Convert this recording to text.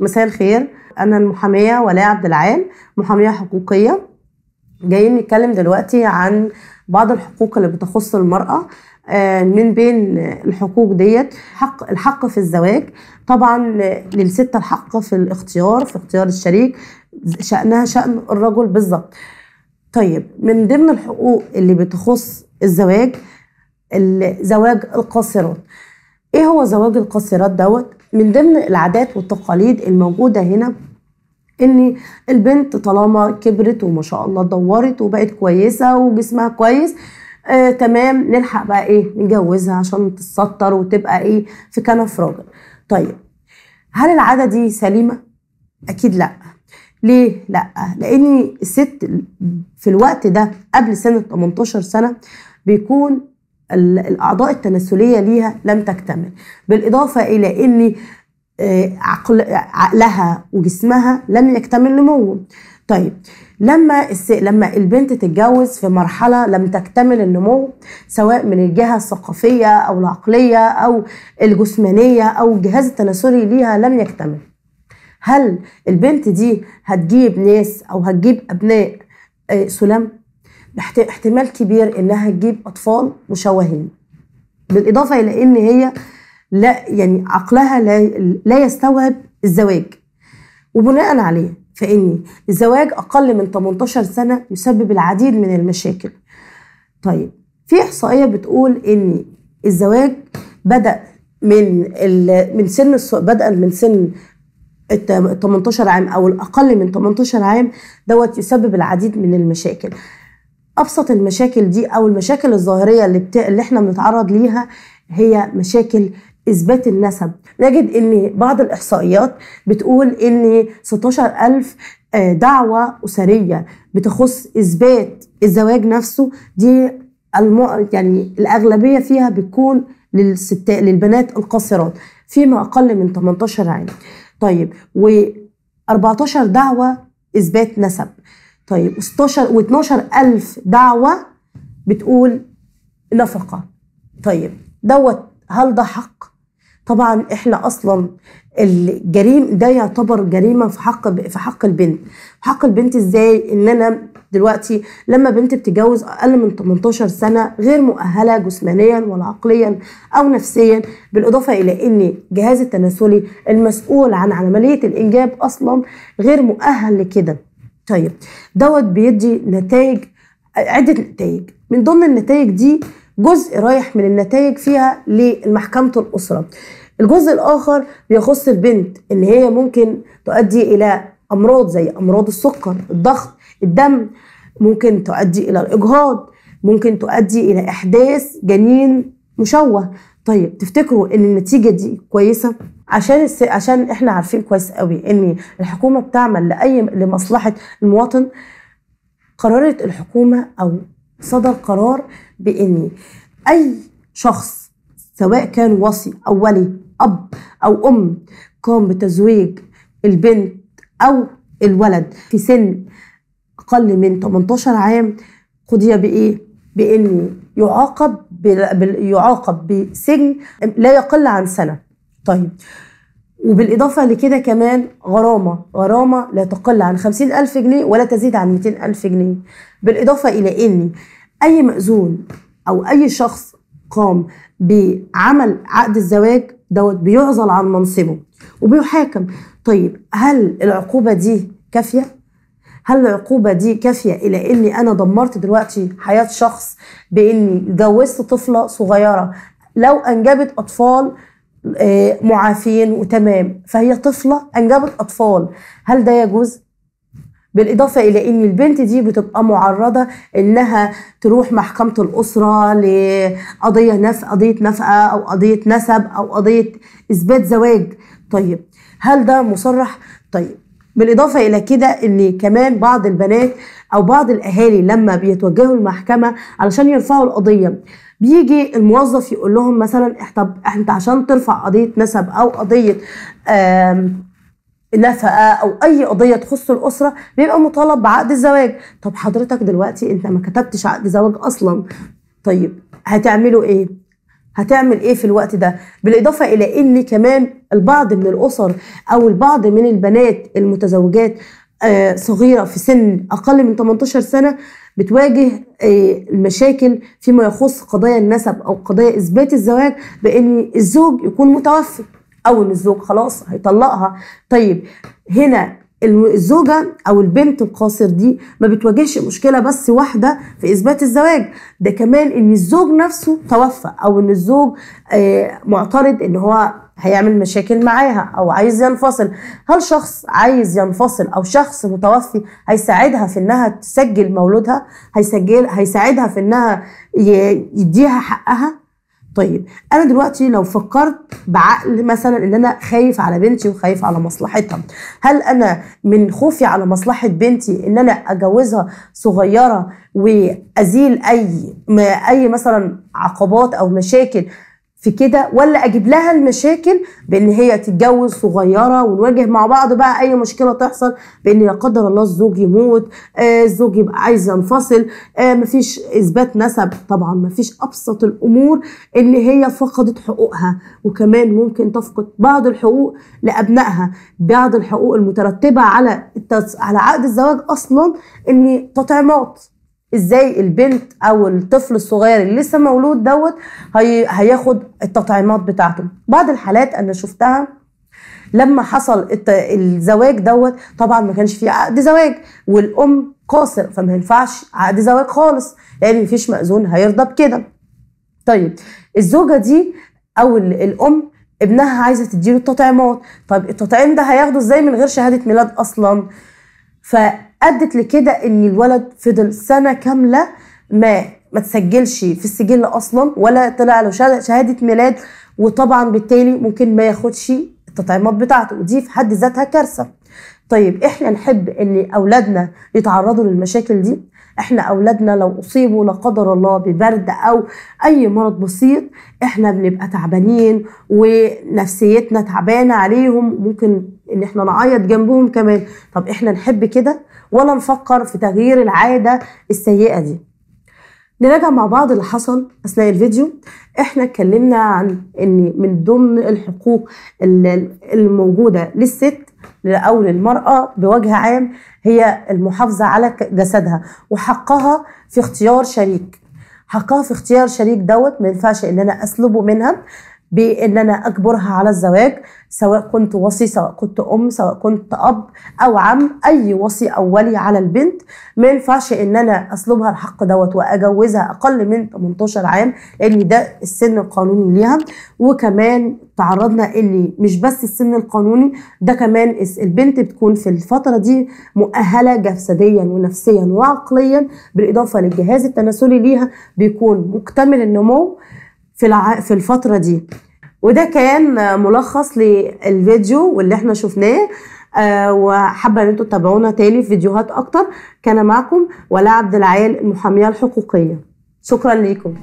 مساء الخير. أنا المحامية ولاء عبد العال محامية حقوقية. جايين نتكلم دلوقتي عن بعض الحقوق اللي بتخص المرأة. من بين الحقوق ديت حق الحق في الزواج. طبعا للست الحق في الاختيار في اختيار الشريك شأنها شأن الرجل بالظبط. طيب من ضمن الحقوق اللي بتخص الزواج الزواج القاصرات. إيه هو زواج القاصرات دوت؟ من ضمن العادات والتقاليد الموجودة هنا إن البنت طالما كبرت وما شاء الله دورت وبقت كويسة وجسمها كويس آه تمام نلحق بقى إيه نجوزها عشان تتستر وتبقى إيه في كنف راجل. طيب هل العادة دي سليمة؟ أكيد لأ. ليه لأ؟ لأن الست في الوقت ده قبل سن 18 سنة بيكون الأعضاء التناسلية ليها لم تكتمل. بالإضافة إلى إن عقل عقلها وجسمها لم يكتمل نموه. طيب لما الس... لما البنت تتجوز في مرحلة لم تكتمل النمو سواء من الجهة الثقافية أو العقلية أو الجسمانية أو الجهاز التناسلي ليها لم يكتمل. هل البنت دي هتجيب ناس أو هتجيب أبناء سلام؟ احتمال كبير إنها تجيب أطفال مشوهين. بالإضافة إلى إن هي لا يعني عقلها لا, لا يستوعب الزواج. وبناء عليه فان الزواج أقل من 18 سنة يسبب العديد من المشاكل. طيب في إحصائية بتقول إن الزواج بدأ من من سن بدأ من سن 18 عام أو الأقل من 18 عام دوت يسبب العديد من المشاكل. أبسط المشاكل دي أو المشاكل الظاهرية اللي, بت... اللي إحنا بنتعرض ليها هي مشاكل إثبات النسب. نجد إن بعض الإحصائيات بتقول إن 16000 دعوة أسرية بتخص إثبات الزواج نفسه دي الم... يعني الأغلبية فيها بتكون للست للبنات القاصرات فيما أقل من 18 عام. طيب و14 دعوة إثبات نسب. طيب و16 و12 ألف دعوة بتقول نفقة. طيب دوت هل ده حق؟ طبعا إحنا أصلا الجريم ده يعتبر جريمة في حق في حق البنت. حق البنت إزاي؟ إن أنا دلوقتي لما بنت بتتجوز أقل من 18 سنة غير مؤهلة جسمانيا ولا عقليا أو نفسيا بالإضافة إلى إن الجهاز التناسلي المسؤول عن عملية الإنجاب أصلا غير مؤهل لكده. طيب دوت بيدي نتائج عدة نتائج من ضمن النتائج دي جزء رايح من النتائج فيها لمحكمة الأسرة. الجزء الآخر بيخص البنت إن هي ممكن تؤدي إلى أمراض زي أمراض السكر الضغط الدم ممكن تؤدي إلى الإجهاض ممكن تؤدي إلى إحداث جنين مشوه. طيب تفتكروا إن النتيجة دي كويسة؟ عشان الس... عشان إحنا عارفين كويس قوي إن الحكومة بتعمل لأي لمصلحة المواطن قررت الحكومة أو صدر قرار بإن أي شخص سواء كان وصي أو ولي أب أو أم قام بتزويج البنت أو الولد في سن أقل من 18 عام قضي بإيه؟ بإن يعاقب يعاقب بسجن لا يقل عن سنة. طيب وبالإضافة لكده كمان غرامة. غرامة لا تقل عن خمسين ألف جنيه ولا تزيد عن مئتين ألف جنيه. بالإضافة إلى أن أي مأذون أو أي شخص قام بعمل عقد الزواج دوت بيعزل عن منصبه وبيحاكم. طيب هل العقوبة دي كافية؟ هل العقوبة دي كافية إلى إني أنا دمرت دلوقتي حياة شخص بإني جوزت طفلة صغيرة؟ لو أنجبت أطفال معافين وتمام فهي طفلة أنجبت أطفال هل ده يجوز؟ بالإضافة إلى إن البنت دي بتبقى معرضة إنها تروح محكمة الأسرة لقضية نف قضية نفقة أو قضية نسب أو قضية إثبات زواج طيب هل ده مصرح؟ طيب بالإضافة إلى كده إن كمان بعض البنات أو بعض الأهالي لما بيتوجهوا المحكمة علشان يرفعوا القضية بيجي الموظف يقول لهم مثلا طب انت عشان ترفع قضية نسب أو قضية نفقة أو أي قضية تخص الأسرة بيبقى مطالب بعقد الزواج. طب حضرتك دلوقتي أنت ما كتبتش عقد زواج أصلا. طيب هتعملوا إيه؟ هتعمل إيه في الوقت ده؟ بالإضافة إلى إن كمان البعض من الأسر أو البعض من البنات المتزوجات آه، صغيرة في سن أقل من 18 سنة بتواجه آه، المشاكل فيما يخص قضايا النسب أو قضايا إثبات الزواج بإن الزوج يكون متوفي. أو ان الزوج خلاص هيطلقها. طيب هنا الزوجة أو البنت القاصر دي ما بتواجهش مشكلة بس واحدة في إثبات الزواج. ده كمان إن الزوج نفسه توفى أو إن الزوج آه، معترض إن هو هيعمل مشاكل معاها أو عايز ينفصل. هل شخص عايز ينفصل أو شخص متوفي هيساعدها في إنها تسجل مولودها؟ هيسجل هيساعدها في إنها يديها حقها؟ طيب أنا دلوقتي لو فكرت بعقل مثلا ان أنا خايف على بنتي وخايف على مصلحتها هل أنا من خوفي على مصلحة بنتي إن أنا أجوزها صغيرة وأزيل أي أي مثلا عقبات أو مشاكل في كده ولا أجيب لها المشاكل بإن هي تتجوز صغيرة ونواجه مع بعض بقى أي مشكلة تحصل بإن لا قدر الله الزوج يموت آه الزوج يبقى عايز ينفصل آه مفيش إثبات نسب. طبعا مفيش أبسط الأمور إن هي فقدت حقوقها وكمان ممكن تفقد بعض الحقوق لأبنائها. بعض الحقوق المترتبة على على عقد الزواج أصلا ان تطعيمات إزاي البنت أو الطفل الصغير اللي لسه مولود دوت هي هياخد التطعيمات بتاعته. بعض الحالات أنا شفتها لما حصل الزواج دوت طبعا ما كانش فيه عقد زواج والأم قاصر فما ينفعش عقد زواج خالص لأن مفيش مأذون هيرضى بكده. طيب الزوجة دي أو الأم ابنها عايزة تديله التطعيمات طيب التطعيم ده هياخده إزاي من غير شهادة ميلاد أصلا؟ ف ادت لكده إن الولد فضل سنة كاملة ما ما تسجلش في السجل أصلا ولا طلع له شهادة ميلاد وطبعا بالتالي ممكن ما ياخدش التطعيمات بتاعته. ودي في حد ذاتها كارثة. طيب إحنا نحب إن أولادنا يتعرضوا للمشاكل دي؟ إحنا أولادنا لو أصيبوا لا قدر الله ببرد أو أي مرض بسيط إحنا بنبقى تعبانين ونفسيتنا تعبانة عليهم ممكن إن إحنا نعيط جنبهم كمان. طب إحنا نحب كده؟ ولا نفكر في تغيير العادة السيئة دي. نراجع مع بعض اللي حصل أثناء الفيديو. إحنا اتكلمنا عن إن من ضمن الحقوق الموجودة للست أو للمراه بوجه عام هي المحافظة على جسدها وحقها في اختيار شريك. حقها في اختيار شريك دوت ما ينفعش إن أنا أسلبه منها. بان أنا اجبرها على الزواج سواء كنت وصي سواء كنت ام سواء كنت اب أو عم اي وصي أو ولي على البنت. ما ينفعش ان أنا اسلبها الحق دوت واجوزها أقل من 18 عام لأن ده السن القانوني ليها. وكمان تعرضنا ان مش بس السن القانوني ده كمان البنت بتكون في الفترة دي مؤهلة جسديا ونفسيا وعقليا بالإضافة للجهاز التناسلي ليها بيكون مكتمل النمو. في الع... في الفترة دي. وده كان ملخص للفيديو واللي إحنا شفناه. أه وحابة إن أنتم تتابعونا تاني في فيديوهات أكتر. كان معكم ولاء عبد العال المحاميه الحقوقية. شكرا ليكم.